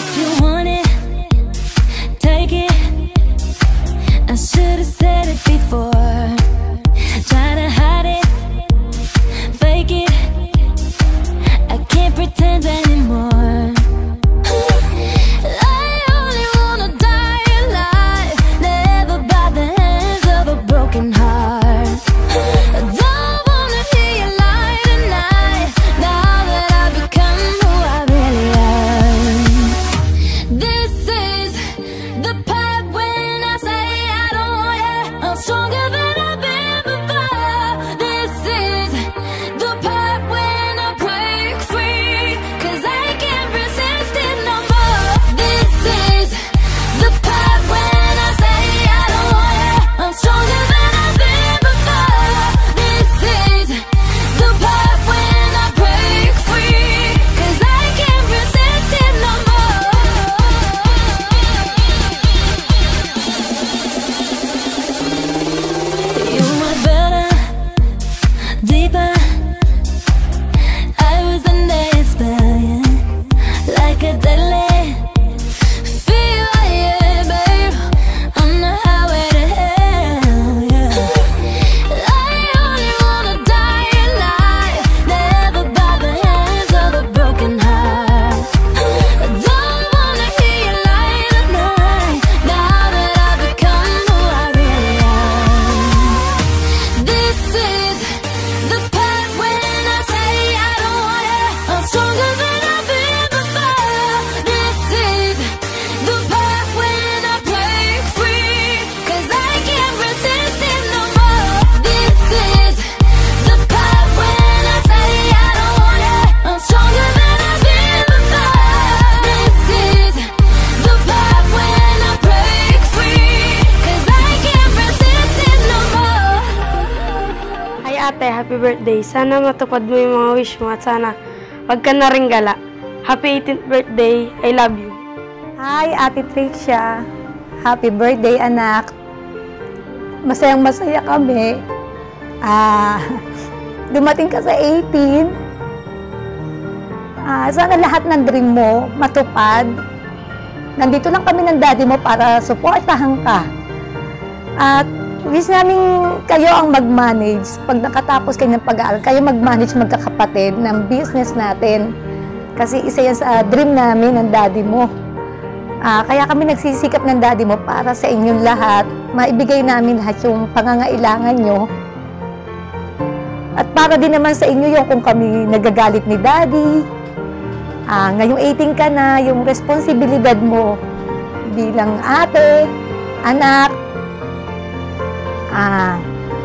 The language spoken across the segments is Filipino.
If you want it ate, happy birthday. Sana matupad mo yung mga wish mo at sana wag ka na rin gala. Happy 18th birthday. I love you. Hi, Ate Tricia. Happy birthday, anak. Masayang masaya kami. Ah, dumating ka sa 18. Ah, sana lahat ng dream mo matupad. Nandito lang kami ng daddy mo para suportahan ka. At wish namin kayo ang mag-manage. Pag nakatapos kayo ng pag-aaral, kayo mag-manage magkakapatid ng business natin. Kasi isa yan sa dream namin ng daddy mo. Ah, kaya kami nagsisikap ng daddy mo para sa inyong lahat. Maibigay namin lahat yung pangangailangan nyo. At para din naman sa inyo yung kung kami nagagalit ni daddy. Ah, ngayong 18 ka na, yung responsibilidad mo bilang ate, anak. Ah,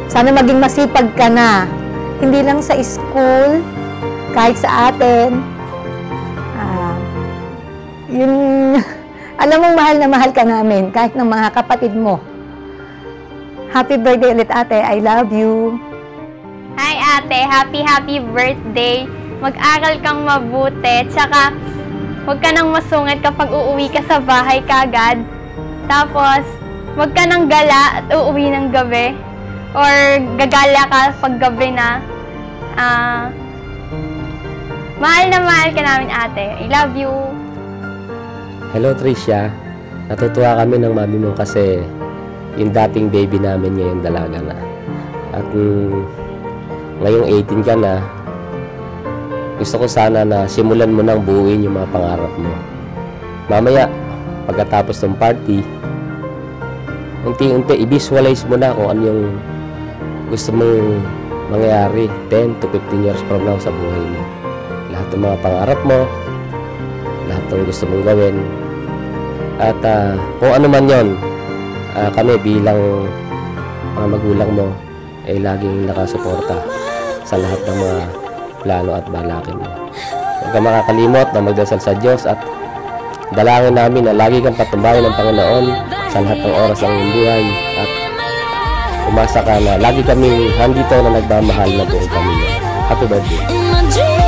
sana maging masipag ka na. Hindi lang sa school, kahit sa atin. Ah, yun, alam mong mahal na mahal ka namin, kahit ng mga kapatid mo. Happy birthday ulit ate, I love you. Hi ate, happy happy birthday. Mag-aral kang mabuti, tsaka huwag ka nang masungit kapag uuwi ka sa bahay kagad. Tapos, huwag ka nang gala at uuwi ng gabi. Or gagala ka pag gabi na. Ah, mahal na mahal ka namin ate. I love you. Hello Tricia, natutuwa kami ng mami mo kasi yung dating baby namin ngayon dalaga na. At mm, ngayong 18 ka na, gusto ko sana na simulan mo nang buuin yung mga pangarap mo. Mamaya, pagkatapos ng party, unti-unti i-visualize mo na kung ano yung gusto mong mangyari 10 to 15 years from now sa buhay mo. Lahat ng mga pangarap mo, lahat ng gusto mong gawin. At ah, kung ano man yon, ah, kami bilang mga magulang mo ay laging nakasuporta sa lahat ng mga plano at balakin mo. Huwag ka makakalimot na magdasal sa Diyos at dalangin namin na lagi kang patumbayan ng Panginoon sa lahat ng oras ng iyong buhay at umasa ka na lagi kaming handito na nagmamahal na buong pamilya. Happy birthday!